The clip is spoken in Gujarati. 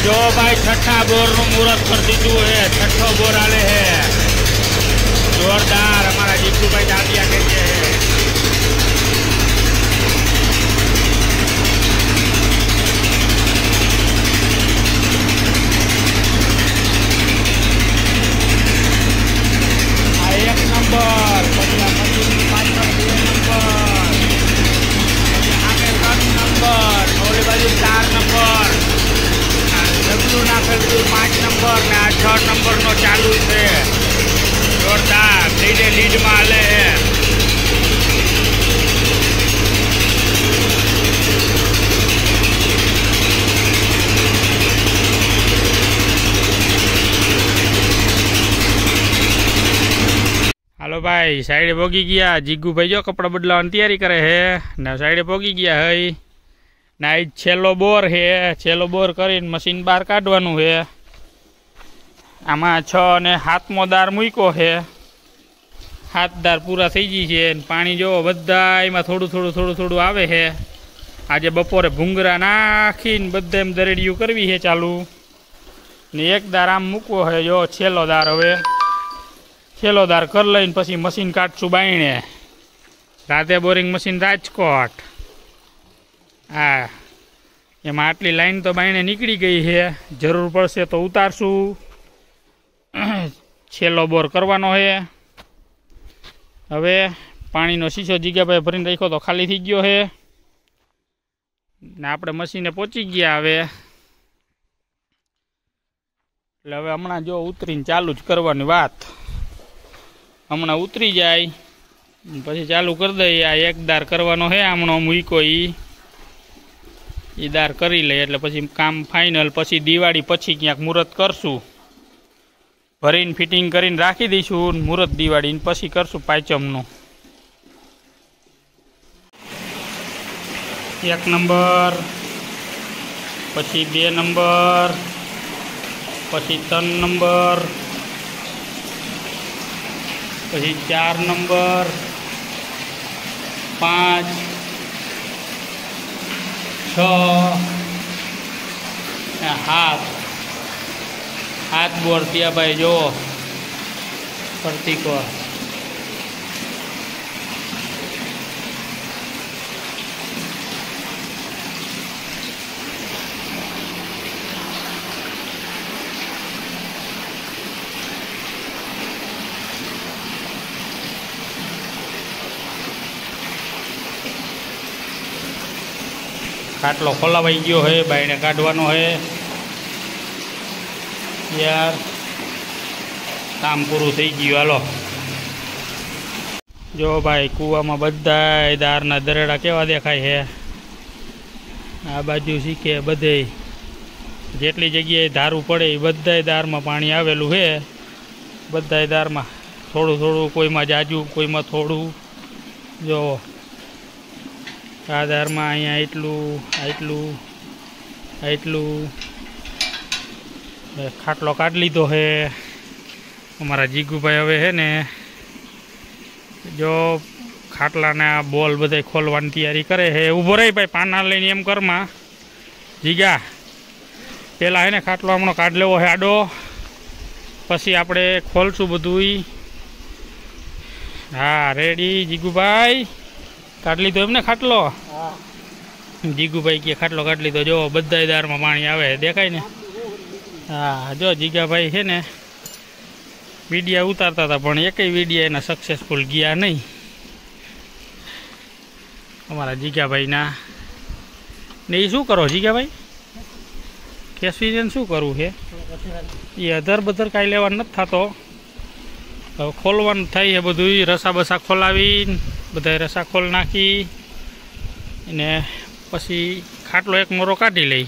જો ભાઈ છઠ્ઠા બોરનું મુહૂર્ત કરી દીધું હે છઠ્ઠો બોર આલે હે જોરદાર અમારા જીતુભાઈ દાંડિયા કે છે આ એક નંબર પછી આ મજૂરની પાછળ બે નંબર પછી સામે ત્રણ નંબર ઓલી બાજુ ચાર નંબર આ ડબલું પાંચ નંબર ને આ છ નંબરનો ચાલુ છે. જોરદાર. લીડે લીડમાં હાલે હાલો ભાઈ, સાઈડે પોગી ગયા. જીગુભાઈ જો કપડાં બદલાવાની તૈયારી કરે હે ને સાઈડે પોગી ગયા હઈ. ને આ છેલ્લો બોર છે છેલ્લો બોર કરીને મશીન બહાર કાઢવાનું છે આમાં છ ને હાથમો દાર મૂક્યો છે હાથ દાર પૂરા થઈ ગઈ છે પાણી જો બધા એમાં થોડું થોડું થોડું થોડું આવે છે આજે બપોરે ભૂંગરા નાખીને બધા એમ દરેડિયું કરવી છે ચાલુ. ને એક દાર આમ મૂકવો છે જો, છેલ્લો દાર હવે. છેલ્લો દાર કર લઈને પછી મશીન કાઢશું બાયણે. રાતે બોરિંગ મશીન રાજકોટ હા એમાં આટલી લાઈન તો બાઈને નીકળી ગઈ છે. જરૂર પડશે તો ઉતારશું. છેલ્લો બોર કરવાનો છે. હવે પાણીનો શીશો જીગાભાઈ ભરીને રાખ્યો તો ખાલી થઈ ગયો છે. ને આપણે મશીને પહોંચી ગયા હવે. એટલે હવે હમણાં જો ઉતરીને ચાલુ જ કરવાની વાત. હમણાં ઉતરી જાય. પછી ચાલુ કરી દઈએ. આ એકદાર કરવાનો છે હમણાં મૂકો એ એ કરી લઈએ એટલે પછી કામ ફાઇનલ પછી દિવાળી પછી ક્યાંક મુહૂર્ત કરશું. ભરીને ફિટિંગ કરીને રાખી દઈશું મુહૂર્ત દિવાળીને પછી કરશું પાંચમનું. એક નંબર, પછી બે નંબર, પછી ત્રણ નંબર, પછી ચાર નંબર, પાંચ છ. હાથ. હાથ બોર ત્યાં ભાઈ જુઓ. પ્રતિકો ખાટલો ખોલાવાઈ ગયો હે બાયણે કાઢવાનો હે યાર, કામ પૂરું થઈ ગયું, હાલો. જો ભાઈ, કૂવામાં બધા દારના દરેડા કેવા દેખાય છે? આ બાજુ શીખે બધે. જેટલી જગ્યાએ ધારું પડે એ બધાય દારમાં પાણી આવેલું છે. બધાય દારમાં થોડું થોડું, કોઈમાં જાજુ, કોઈમાં થોડું. જો આ દારમાં અહીંયા એટલું આટલું આટલું. ખાટલો કાઢી લીધો છે. અમારા જીગુભાઈ હવે છે ને, જો ખાટલાના બોલ બધા ખોલવાની તૈયારી કરે છે. ઊભો રહી ભાઈ પાના લઈને એમ કરમાં. જીગા પહેલાં હે ને ખાટલો હમણાં કાઢ લેવો છે આડો. પછી આપણે ખોલશું બધું હા રેડી જીગુભાઈ? કાઢ લીધો એમને ખાટલો? જીગુભાઈ કે ખાટલો કાઢ લીધો. જો બધા દારમાં પાણી આવે દેખાય ને? હા જો જીગાભાઈ છે ને વિડીયા ઉતારતા હતા પણ એકેય વિડીયા એના સક્સેસફુલ ગયા નહીં. અમારા જીગાભાઈના. ને એ શું કરો જીગાભાઈ? કેસવીને શું કરવું છે? એ અધર બધર કાંઈ લેવા નથી થતો. ખોલવાનું થાય છે બધું. રસા બસા ખોલાવીને બધા રસાખોલ નાખી અને પછી ખાટલો એક મોરો કાઢી લઈ.